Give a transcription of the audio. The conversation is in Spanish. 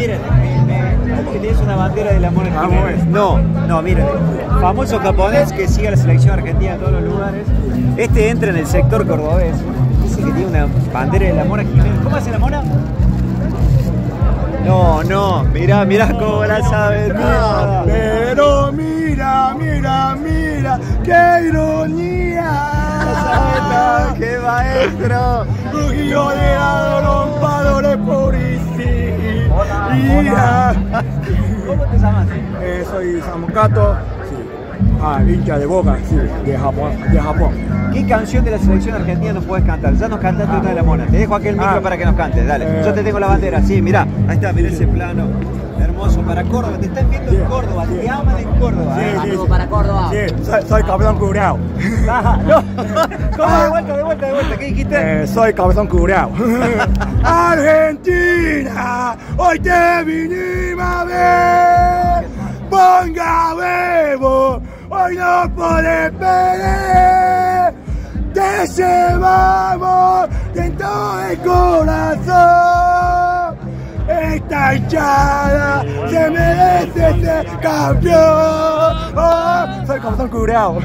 miren, utiliza una bandera del amor Ah, Jiménez. No, no, miren, famoso japonés que sigue a la selección argentina en todos los lugares. Este entra en el sector cordobés. Dice que tiene una bandera del amor a Jiménez. ¿Cómo hace la mona? No, no, mirá, mirá cómo la sabe. Ah, Pero mira, mira, mira, qué ironía. ¡Qué maestro! Rugio de agropadores ¿Cómo te llamas? Eh, soy Samucato, sí. ah, hincha de Boca, sí, de Japón, de Japón. ¿Qué canción de la selección argentina nos puedes cantar? Ya nos cantaste una de la mona. Te dejo aquel micro Ah. para que nos cantes, dale. Eh. Yo te tengo la bandera, sí, mirá. Ahí está, mirá ese plano. Hermoso, para Córdoba. Te están viendo en. Córdoba, te Sí. aman en Córdoba. Sí, ¿eh? sí, para Córdoba. Sí, soy, soy cabezón cureado. No. ¿Cómo? De vuelta, de vuelta, de vuelta. ¿Qué dijiste? Eh, soy cabezón cureado. Argentina, hoy te vinimos a ver. Ponga huevo, hoy no podés perder. Te llevamos dentro del corazón. Esta hinchada se merece ser campeón. Oh, soy cabezón cureado.